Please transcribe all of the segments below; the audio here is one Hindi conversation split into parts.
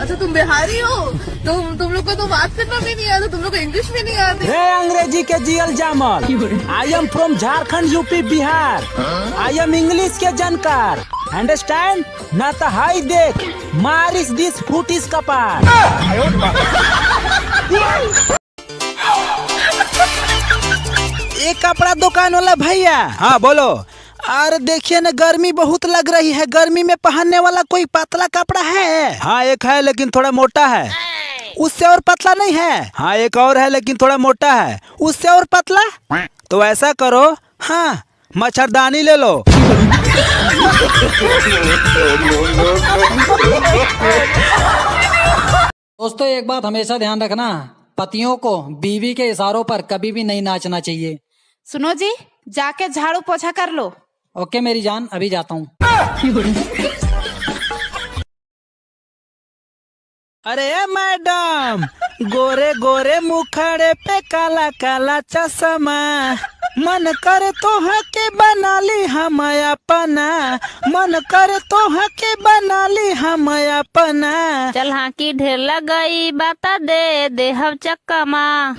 अच्छा तुम बिहारी हो? तुम तुम लोग को तो बात करना भी नहीं आता तुम लोग को इंग्लिश भी नहीं आती। रे अंग्रेज़ी के जियल जामल I am from Jharkhand UP Bihar I am English के जानकार. अंडरस्टैंड ना तो हाई देख मारिस दिस फूट इस कपार. एक कपड़ा दुकान वाला भैया। हाँ बोलो। अरे देखिए ना गर्मी बहुत लग रही है। गर्मी में पहनने वाला कोई पतला कपड़ा है? हाँ एक है लेकिन थोड़ा मोटा है। उससे और पतला नहीं है? हाँ एक और है लेकिन थोड़ा मोटा है। उससे और पतला? तो ऐसा करो हाँ मच्छरदानी ले लो। दोस्तों एक बात हमेशा ध्यान रखना। पतियों को बीवी के इशारों पर कभी भी नहीं नाचना चाहिए। सुनो जी जाके झाड़ू पोछा कर लो। ओके मेरी जान अभी जाता हूँ। अरे मैडम गोरे गोरे मुखड़े पे काला काला चश्मा। मन कर तो के बना ली हम अपना। मन कर तो के बना ली हम अपना। चल हाँ की ढेर लगई बता दे दे हम चक्का माँ।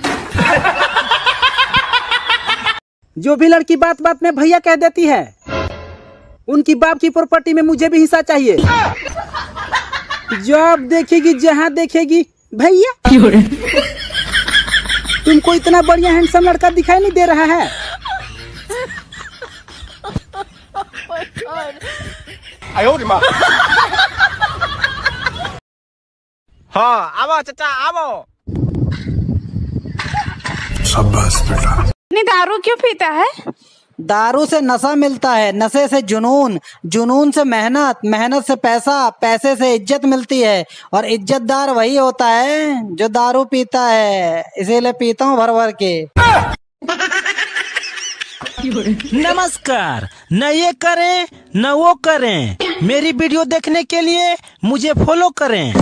जो भी लड़की बात बात में भैया कह देती है उनकी बाप की प्रॉपर्टी में मुझे भी हिस्सा चाहिए। जब देखेगी जहाँ देखेगी भैया। तुमको इतना बढ़िया हैंडसम लड़का दिखाई नहीं दे रहा है। हाँ आवो चाचा आवो नहीं दारू क्यों पीता है? दारू से नशा मिलता है नशे से जुनून जुनून से मेहनत मेहनत से पैसा पैसे से इज़्ज़त मिलती है। और इज्जतदार वही होता है जो दारू पीता है इसीलिए पीता हूँ भर भर के। नमस्कार न ये करें न वो करें। मेरी वीडियो देखने के लिए मुझे फॉलो करें।